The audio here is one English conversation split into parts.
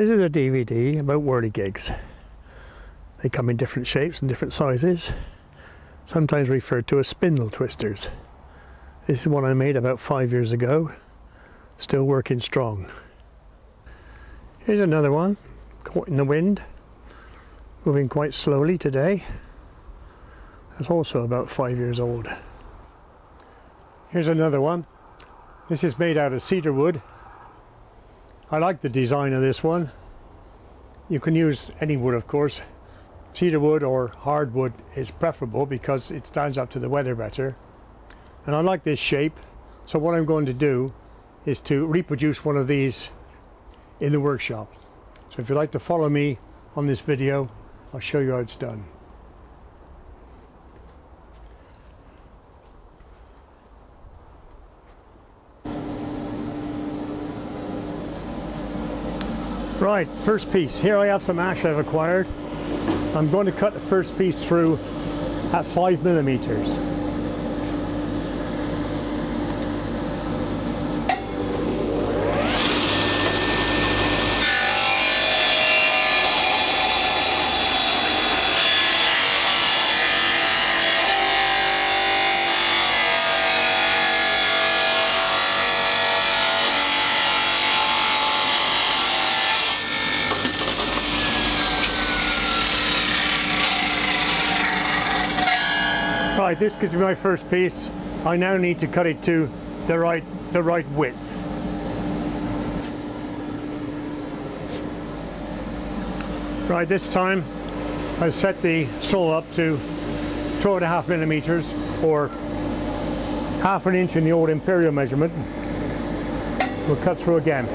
This is a DVD about whirligigs. They come in different shapes and different sizes, sometimes referred to as spindle twisters. This is one I made about five years ago, still working strong. Here's another one, caught in the wind, moving quite slowly today. That's also about five years old. Here's another one. This is made out of cedar wood. I like the design of this one. You can use any wood of course. Cedar wood or hardwood is preferable because it stands up to the weather better. And I like this shape. So what I'm going to do is to reproduce one of these in the workshop. So if you'd like to follow me on this video, I'll show you how it's done. Right, first piece. Here I have some ash I've acquired. I'm going to cut the first piece through at five millimeters. This gives me my first piece. I now need to cut it to the right, the right width. Right, this time I set the saw up to two and a half millimeters or half an inch in the old imperial measurement. We'll cut through again.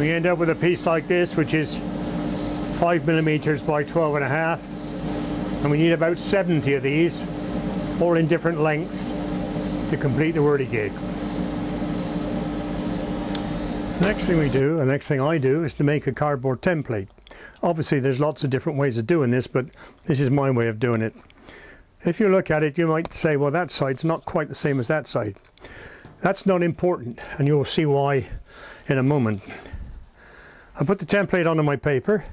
We end up with a piece like this which is 5 millimeters by 12 and a half and we need about 70 of these all in different lengths to complete the whirligig. Next thing we do, the next thing I do is to make a cardboard template. Obviously there's lots of different ways of doing this but this is my way of doing it. If you look at it you might say well that side's not quite the same as that side. That's not important and you'll see why in a moment. I put the template onto my paper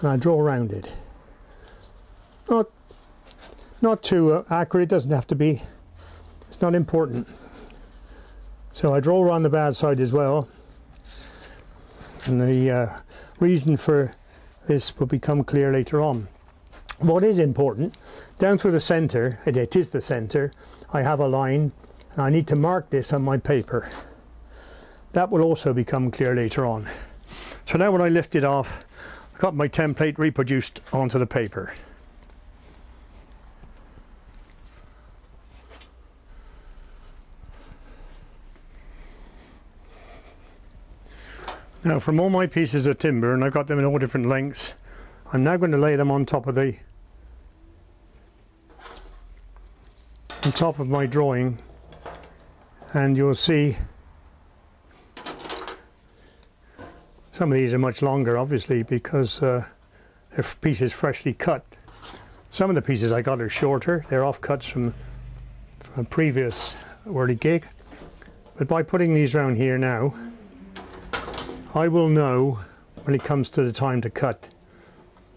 and I draw around it. Not, not too uh, accurate, it doesn't have to be. It's not important. So I draw around the bad side as well. And the uh, reason for this will become clear later on. What is important, down through the center, it, it is the center, I have a line and I need to mark this on my paper. That will also become clear later on. So now when I lift it off, I've got my template reproduced onto the paper. Now from all my pieces of timber, and I've got them in all different lengths, I'm now going to lay them on top of the on top of my drawing and you'll see Some of these are much longer obviously because uh, they're pieces freshly cut. Some of the pieces I got are shorter, they're offcuts from, from a previous whirligig. But by putting these around here now, I will know when it comes to the time to cut,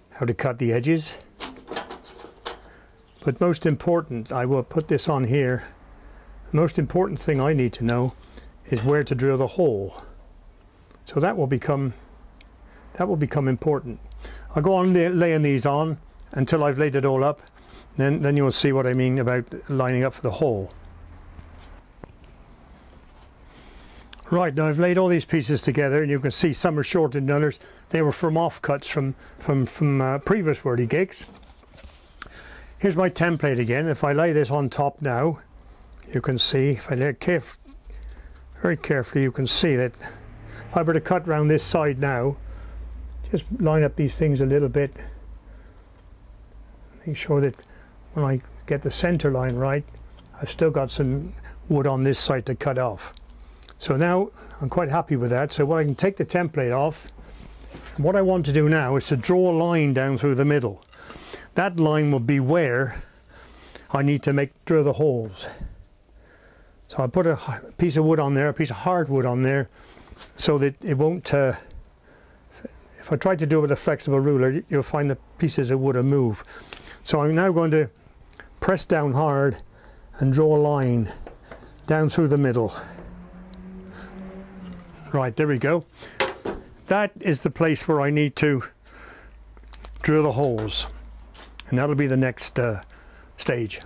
how to cut the edges. But most important, I will put this on here. The most important thing I need to know is where to drill the hole. So that will become that will become important. I'll go on laying these on until I've laid it all up. Then then you'll see what I mean about lining up for the hole. Right, now I've laid all these pieces together and you can see some are shorter than others. They were from offcuts from, from, from uh, previous whirligigs. Here's my template again. If I lay this on top now, you can see, if I lay it caref very carefully, you can see that I better cut round this side now. Just line up these things a little bit. Make sure that when I get the center line right, I've still got some wood on this side to cut off. So now I'm quite happy with that. So what I can take the template off. What I want to do now is to draw a line down through the middle. That line will be where I need to make drill the holes. So I put a piece of wood on there, a piece of hardwood on there, so that it won't. Uh, if I try to do it with a flexible ruler, you'll find the pieces of wood will move. So I'm now going to press down hard and draw a line down through the middle. Right, there we go. That is the place where I need to drill the holes. And that'll be the next uh, stage.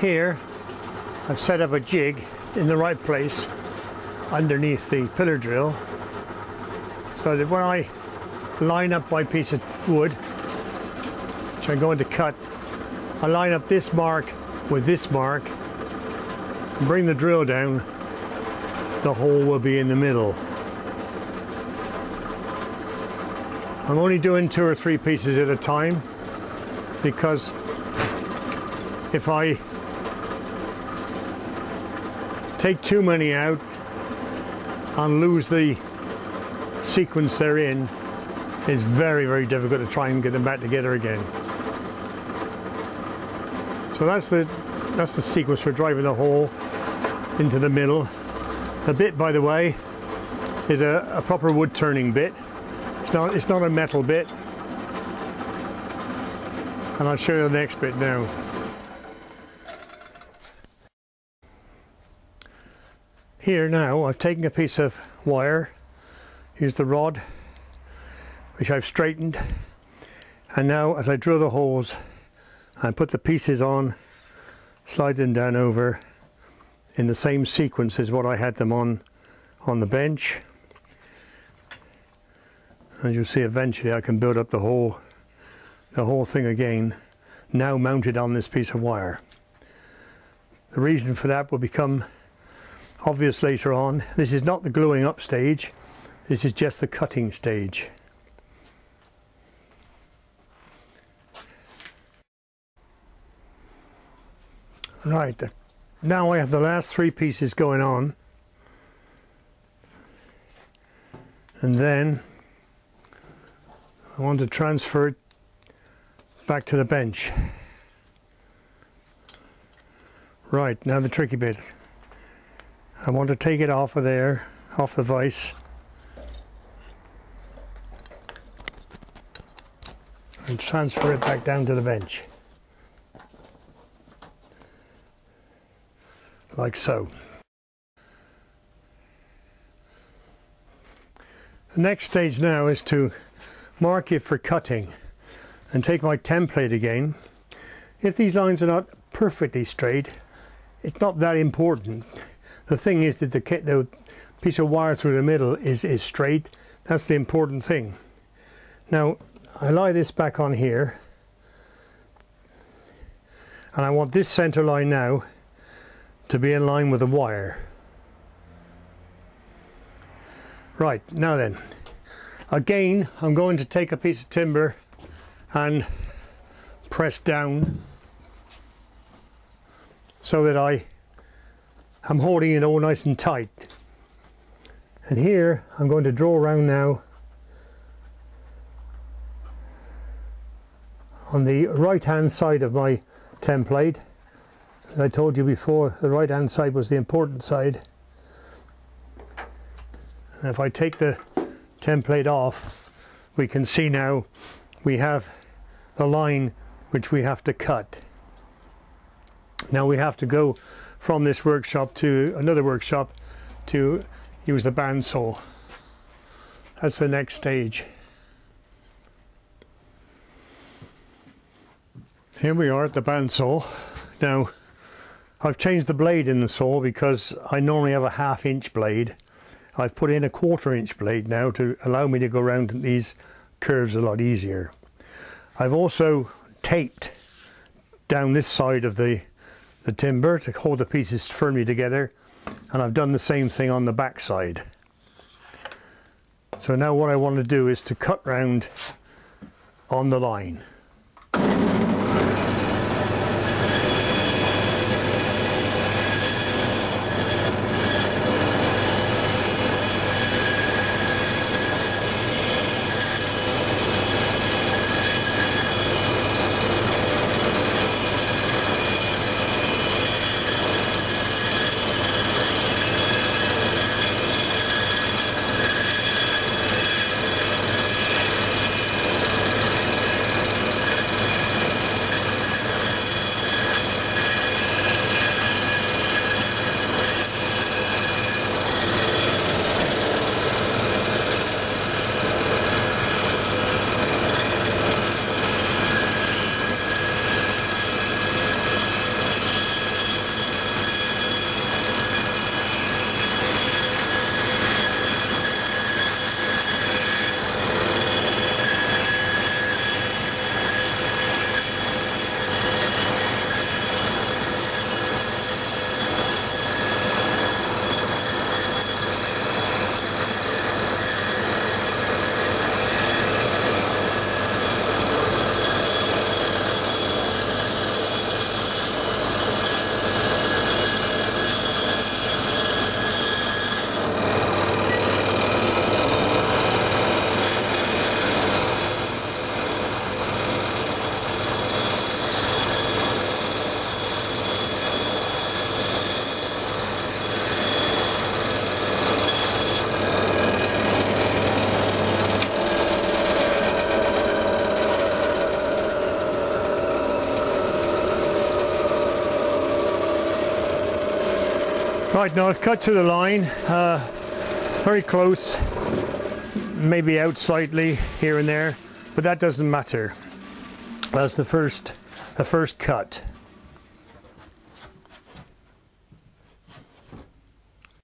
Here, I've set up a jig in the right place underneath the pillar drill so that when I line up my piece of wood which I'm going to cut I line up this mark with this mark and bring the drill down the hole will be in the middle. I'm only doing two or three pieces at a time because if I take too many out and lose the sequence they're in it's very very difficult to try and get them back together again. So that's the that's the sequence for driving the hole into the middle. The bit by the way is a, a proper wood turning bit. It's not it's not a metal bit. And I'll show you the next bit now Here now I've taken a piece of wire, here's the rod which I've straightened and now as I drill the holes and put the pieces on, slide them down over in the same sequence as what I had them on on the bench. As you'll see eventually I can build up the whole the whole thing again now mounted on this piece of wire. The reason for that will become obvious later on. This is not the gluing up stage, this is just the cutting stage. Right, uh, now I have the last three pieces going on and then I want to transfer it back to the bench. Right, now the tricky bit. I want to take it off of there, off the vise. And transfer it back down to the bench. Like so. The next stage now is to mark it for cutting and take my template again. If these lines are not perfectly straight, it's not that important the thing is that the, the piece of wire through the middle is, is straight. That's the important thing. Now, I lie this back on here. And I want this center line now to be in line with the wire. Right, now then. Again, I'm going to take a piece of timber and press down so that I I'm holding it all nice and tight. And here I'm going to draw around now on the right hand side of my template. As I told you before, the right hand side was the important side. And if I take the template off, we can see now we have the line which we have to cut. Now we have to go from this workshop to another workshop to use the bandsaw. That's the next stage. Here we are at the bandsaw. Now I've changed the blade in the saw because I normally have a half inch blade. I've put in a quarter inch blade now to allow me to go around these curves a lot easier. I've also taped down this side of the the timber to hold the pieces firmly together and I've done the same thing on the back side. So now what I want to do is to cut round on the line. Right, now I've cut to the line, uh, very close, maybe out slightly here and there, but that doesn't matter. That's the first, the first cut.